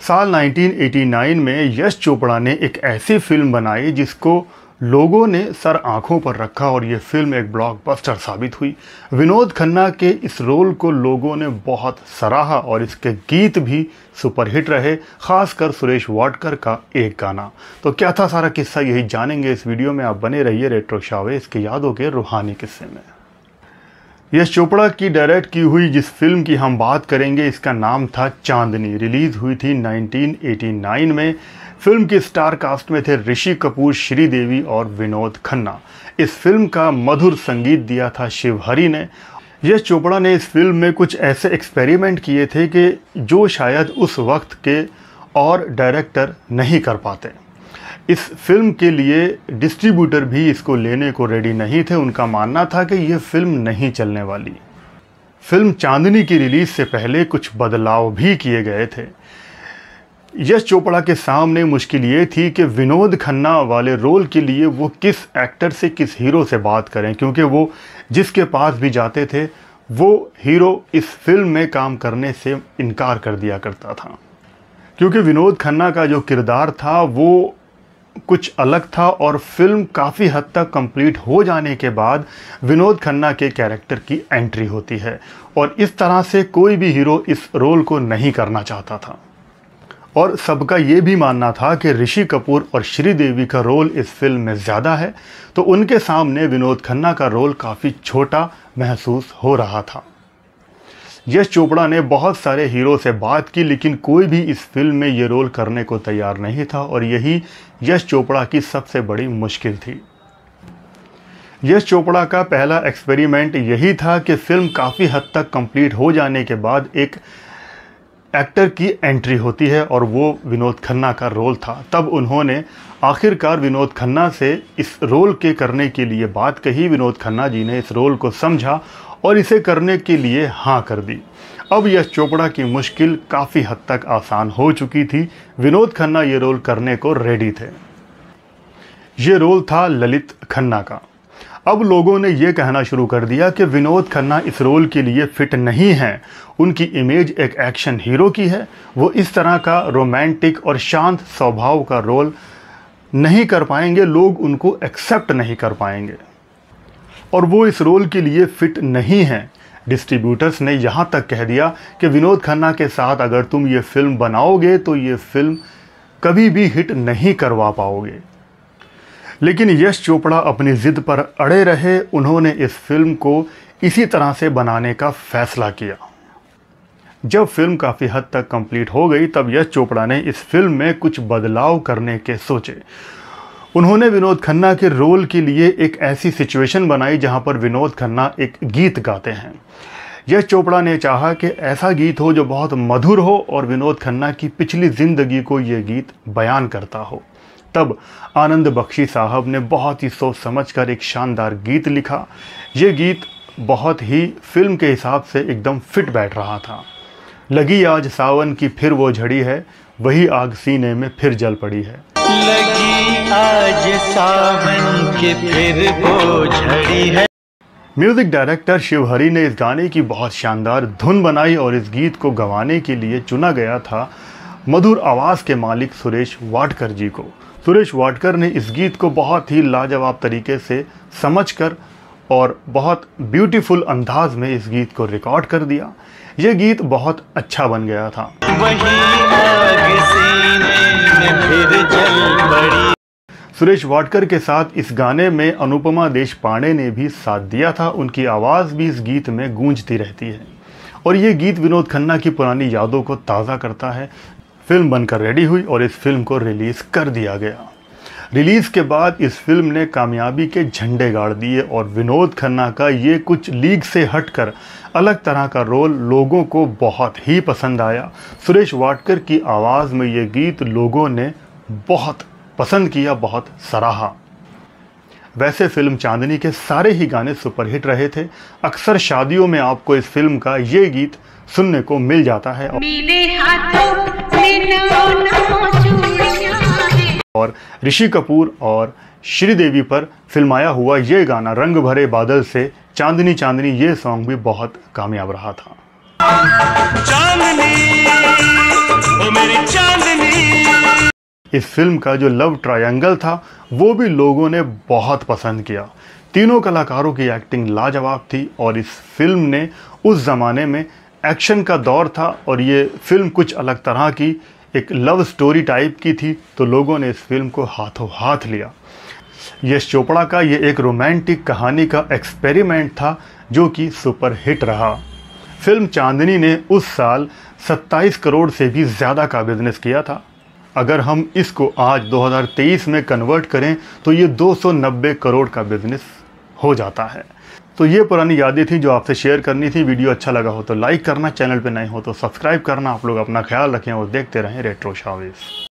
साल 1989 में यश चोपड़ा ने एक ऐसी फ़िल्म बनाई जिसको लोगों ने सर आँखों पर रखा और ये फ़िल्म एक ब्लॉकबस्टर साबित हुई। विनोद खन्ना के इस रोल को लोगों ने बहुत सराहा और इसके गीत भी सुपरहिट रहे, खासकर सुरेश वाडकर का एक गाना। तो क्या था सारा किस्सा यही जानेंगे। इस वीडियो में आप बने रहिए रेट्रो शावे इसके यादों के रूहानी किस्से में। यश चोपड़ा की डायरेक्ट की हुई जिस फ़िल्म की हम बात करेंगे, इसका नाम था चांदनी। रिलीज़ हुई थी 1989 में। फ़िल्म के स्टार कास्ट में थे ऋषि कपूर, श्रीदेवी और विनोद खन्ना। इस फ़िल्म का मधुर संगीत दिया था शिवहरी ने। यश चोपड़ा ने इस फ़िल्म में कुछ ऐसे एक्सपेरिमेंट किए थे कि जो शायद उस वक्त के और डायरेक्टर नहीं कर पाते। इस फ़िल्म के लिए डिस्ट्रीब्यूटर भी इसको लेने को रेडी नहीं थे। उनका मानना था कि यह फ़िल्म नहीं चलने वाली। फ़िल्म चांदनी की रिलीज़ से पहले कुछ बदलाव भी किए गए थे। यश चोपड़ा के सामने मुश्किल ये थी कि विनोद खन्ना वाले रोल के लिए वो किस एक्टर से किस हीरो से बात करें, क्योंकि वो जिसके पास भी जाते थे, वो हीरो इस फ़िल्म में काम करने से इनकार कर दिया करता था। क्योंकि विनोद खन्ना का जो किरदार था, वो कुछ अलग था और फ़िल्म काफ़ी हद तक कंप्लीट हो जाने के बाद विनोद खन्ना के कैरेक्टर की एंट्री होती है और इस तरह से कोई भी हीरो इस रोल को नहीं करना चाहता था। और सबका ये भी मानना था कि ऋषि कपूर और श्रीदेवी का रोल इस फ़िल्म में ज़्यादा है तो उनके सामने विनोद खन्ना का रोल काफ़ी छोटा महसूस हो रहा था। यश चोपड़ा ने बहुत सारे हीरो से बात की, लेकिन कोई भी इस फ़िल्म में ये रोल करने को तैयार नहीं था और यही यश चोपड़ा की सबसे बड़ी मुश्किल थी। यश चोपड़ा का पहला एक्सपेरिमेंट यही था कि फ़िल्म काफ़ी हद तक कंप्लीट हो जाने के बाद एक एक्टर की एंट्री होती है और वो विनोद खन्ना का रोल था। तब उन्होंने आखिरकार विनोद खन्ना से इस रोल के करने के लिए बात कही। विनोद खन्ना जी ने इस रोल को समझा और इसे करने के लिए हाँ कर दी। अब यश चोपड़ा की मुश्किल काफ़ी हद तक आसान हो चुकी थी। विनोद खन्ना ये रोल करने को रेडी थे। ये रोल था ललित खन्ना का। अब लोगों ने यह कहना शुरू कर दिया कि विनोद खन्ना इस रोल के लिए फिट नहीं हैं। उनकी इमेज एक एक्शन हीरो की है। वो इस तरह का रोमांटिक और शांत स्वभाव का रोल नहीं कर पाएँगे। लोग उनको एक्सेप्ट नहीं कर पाएँगे। और वो इस रोल के लिए फिट नहीं हैं। डिस्ट्रीब्यूटर्स ने यहाँ तक कह दिया कि विनोद खन्ना के साथ अगर तुम ये फ़िल्म बनाओगे तो ये फ़िल्म कभी भी हिट नहीं करवा पाओगे। लेकिन यश चोपड़ा अपनी ज़िद पर अड़े रहे। उन्होंने इस फ़िल्म को इसी तरह से बनाने का फैसला किया। जब फ़िल्म काफ़ी हद तक कंप्लीट हो गई, तब यश चोपड़ा ने इस फ़िल्म में कुछ बदलाव करने के सोचे। उन्होंने विनोद खन्ना के रोल के लिए एक ऐसी सिचुएशन बनाई जहाँ पर विनोद खन्ना एक गीत गाते हैं। यश चोपड़ा ने चाहा कि ऐसा गीत हो जो बहुत मधुर हो और विनोद खन्ना की पिछली ज़िंदगी को ये गीत बयान करता हो। तब आनंद बख्शी साहब ने बहुत ही सोच समझ कर एक शानदार गीत लिखा। ये गीत बहुत ही फ़िल्म के हिसाब से एकदम फिट बैठ रहा था। लगी आज सावन की फिर वो झड़ी है, वही आग सीने में फिर जल पड़ी है। लगी आज सावन की फिर वो झड़ी है। म्यूज़िक डायरेक्टर शिवहरी ने इस गाने की बहुत शानदार धुन बनाई और इस गीत को गवाने के लिए चुना गया था मधुर आवाज़ के मालिक सुरेश वाडकर जी को। सुरेश वाडकर ने इस गीत को बहुत ही लाजवाब तरीके से समझकर और बहुत ब्यूटीफुल अंदाज में इस गीत को रिकॉर्ड कर दिया। ये गीत बहुत अच्छा बन गया था। सुरेश वाडकर के साथ इस गाने में अनुपमा देश पांडे ने भी साथ दिया था। उनकी आवाज़ भी इस गीत में गूंजती रहती है। और ये गीत विनोद खन्ना की पुरानी यादों को ताज़ा करता है। फ़िल्म बनकर रेडी हुई और इस फ़िल्म को रिलीज़ कर दिया गया। रिलीज़ के बाद इस फ़िल्म ने कामयाबी के झंडे गाड़ दिए और विनोद खन्ना का ये कुछ लीग से हटकर अलग तरह का रोल लोगों को बहुत ही पसंद आया। सुरेश वाडकर की आवाज़ में ये गीत लोगों ने बहुत पसंद किया, बहुत सराहा। वैसे फ़िल्म चांदनी के सारे ही गाने सुपरहिट रहे थे। अक्सर शादियों में आपको इस फ़िल्म का ये गीत सुनने को मिल जाता है। और ऋषि कपूर और श्रीदेवी पर फिल्माया हुआ ये गाना रंग भरे बादल से चांदनी चांदनी ये सॉन्ग भी बहुत कामयाब रहा था। चांदनी ओ मेरी चांदनी। इस फ़िल्म का जो लव ट्रायंगल था वो भी लोगों ने बहुत पसंद किया। तीनों कलाकारों की एक्टिंग लाजवाब थी और इस फ़िल्म ने उस ज़माने में एक्शन का दौर था और ये फ़िल्म कुछ अलग तरह की एक लव स्टोरी टाइप की थी तो लोगों ने इस फ़िल्म को हाथों हाथ लिया। यश चोपड़ा का ये एक रोमांटिक कहानी का एक्सपेरिमेंट था, जो कि सुपर हिट रहा। फ़िल्म चांदनी ने उस साल 27 करोड़ से भी ज़्यादा का बिज़नेस किया था। अगर हम इसको आज 2023 में कन्वर्ट करें तो ये 290 करोड़ का बिज़नेस हो जाता है। तो ये पुरानी यादें थी जो आपसे शेयर करनी थी। वीडियो अच्छा लगा हो तो लाइक करना, चैनल पे नए हो तो सब्सक्राइब करना। आप लोग अपना ख्याल रखें और देखते रहें रेट्रो शावेज